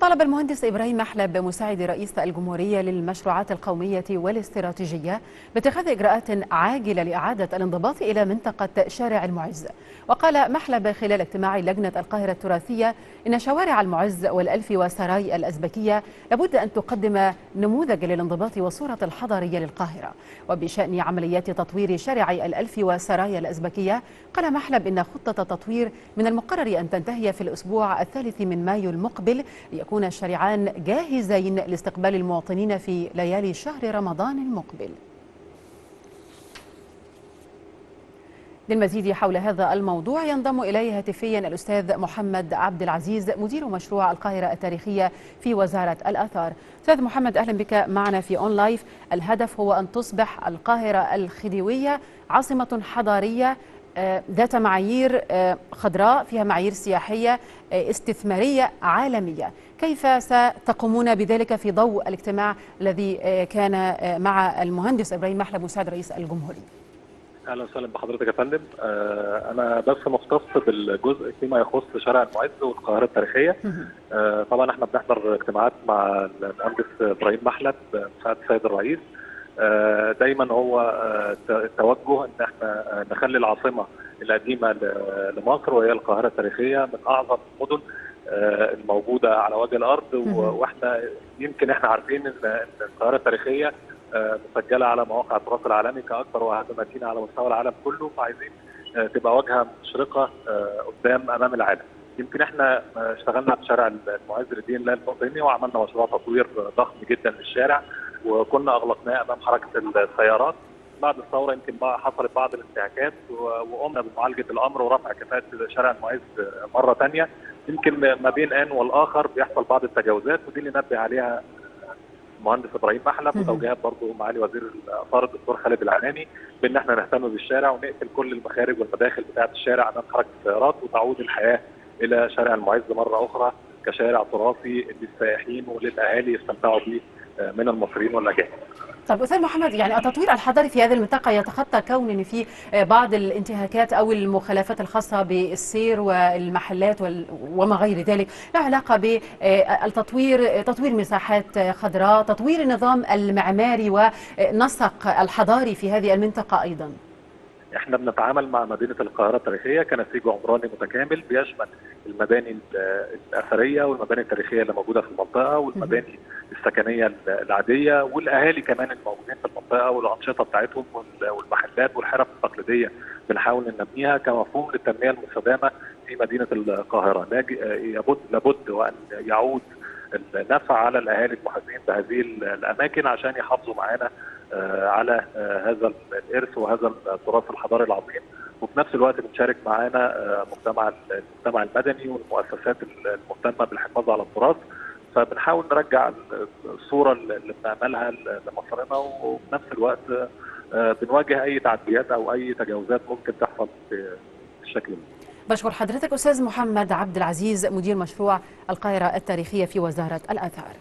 طلب المهندس إبراهيم محلب مساعد رئيس الجمهورية للمشروعات القومية والاستراتيجية باتخاذ إجراءات عاجلة لإعادة الانضباط إلى منطقة شارع المعز. وقال محلب خلال اجتماع لجنة القاهرة التراثية إن شوارع المعز والألف وسراي الأزبكية لابد أن تقدم نموذج للانضباط والصورة الحضارية للقاهرة. وبشأن عمليات تطوير شارعي الألف وسراي الأزبكية قال محلب إن خطة التطوير من المقرر أن تنتهي في الأسبوع الثالث من مايو المقبل ليكون الشارعان جاهزين لاستقبال المواطنين في ليالي شهر رمضان المقبل. للمزيد حول هذا الموضوع ينضم إليه هاتفيا الأستاذ محمد عبد العزيز مدير مشروع القاهرة التاريخية في وزارة الآثار. أستاذ محمد أهلا بك معنا في أون لايف الهدف هو أن تصبح القاهرة الخديوية عاصمة حضارية ذات معايير خضراء فيها معايير سياحية استثمارية عالمية. كيف ستقومون بذلك في ضوء الاجتماع الذي كان مع المهندس إبراهيم محلب مساعد رئيس الجمهورية؟ أهلا وسهلا بحضرتك يا فندم. آه أنا بس مختص بالجزء فيما يخص شارع المعز والقاهرة التاريخية. آه طبعا إحنا بنحضر اجتماعات مع المهندس إبراهيم محلب مساعد السيد الرئيس. آه دايما هو التوجه إن إحنا نخلي العاصمة القديمة لمصر وهي القاهرة التاريخية من أعظم المدن الموجودة على وجه الأرض. وإحنا يمكن إحنا عارفين إن القاهرة التاريخية مسجلة على مواقع التراث العالمي كأكبر وأهم مدينة على مستوى العالم كله. فعايزين تبقى واجهه مشرقة قدام أمام العالم. يمكن إحنا اشتغلنا في شارع المعز للدين الله الفاطمي وعملنا مشروع تطوير ضخم جدا للشارع وكنا أغلقناه أمام حركة السيارات. بعد الثورة يمكن بقى حصلت بعض الانتهاكات وقمنا بمعالجة الأمر ورفع كفاءة شارع المعز مرة ثانية يمكن ما بين آن والآخر بيحصل بعض التجاوزات ودي اللي نبه عليها المهندس إبراهيم محلب وتوجيهات برضه معالي وزير الاثار الدكتور خالد العناني بإن إحنا نهتم بالشارع ونقفل كل المخارج والمداخل بتاعة الشارع أمام حركة السيارات وتعود الحياة إلى شارع المعز مرة أخرى كشارع تراثي للسائحين وللأهالي يستمتعوا به من المصريين والاجانب. طب أستاذ محمد يعني التطوير الحضري في هذه المنطقة يتخطى كون إن في بعض الانتهاكات أو المخالفات الخاصة بالسير والمحلات وما غير ذلك له علاقة بالتطوير تطوير مساحات خضراء تطوير النظام المعماري والنسق الحضاري في هذه المنطقة أيضا إحنا بنتعامل مع مدينة القاهرة التاريخية كنسيج عمراني متكامل بيشمل المباني الأثرية والمباني التاريخية اللي موجودة في المنطقة والمباني السكنية العادية والأهالي كمان الموجودين في المنطقة والأنشطة بتاعتهم والمحلات والحرف التقليدية بنحاول ننميها كمفهوم للتنمية المستدامة في مدينة القاهرة. لابد لابد وأن يعود النفع على الأهالي المحيطين بهذه الأماكن عشان يحافظوا معانا على هذا الإرث وهذا التراث الحضاري العظيم. وفي نفس الوقت بنشارك معانا مجتمع المجتمع المدني والمؤسسات المهتمة بالحفاظ على التراث. فبنحاول نرجع الصورة اللي بنعملها لمصرنا وفي نفس الوقت بنواجه أي تعديات أو أي تجاوزات ممكن تحصل في الشكل ده. بشكر حضرتك أستاذ محمد عبد العزيز مدير مشروع القاهرة التاريخية في وزارة الأثار.